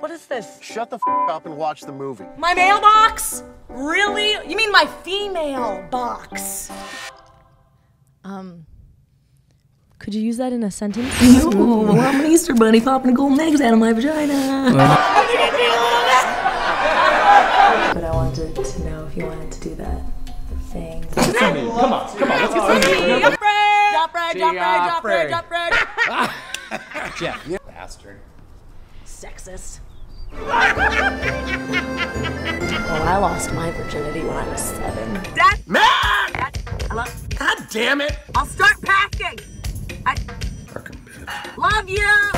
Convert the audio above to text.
What is this? Shut the f up and watch the movie. My mailbox? Really? You mean my female box? Um, could you use that in a sentence? Ooh, I'm an Easter bunny popping golden eggs out of my vagina. But I wanted to know if you wanted to do that thing. Come on, come on, let's get some. Jump bread, jump bread, jump bread, jump bread, jump bread. Jeff, pastor. Sexist. well, I lost my virginity when I was seven. Dad, man! Hello? God damn it! I'll start packing. I fucking bitch. Love you.